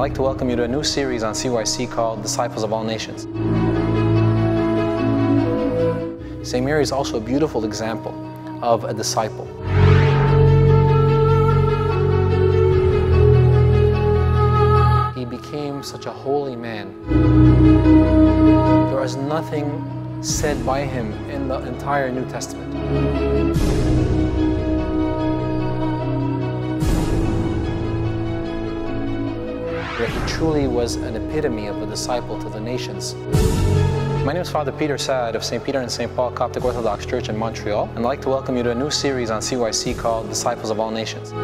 like to welcome you to a new series on CYC called Disciples of All Nations. St. Mary is also a beautiful example of a disciple. He became such a holy man. There is nothing said by him in the entire New Testament. Where he truly was an epitome of a disciple to the nations. My name is Father Peter Saad of St. Peter and St. Paul Coptic Orthodox Church in Montreal, and I'd like to welcome you to a new series on CYC called Disciples of All Nations.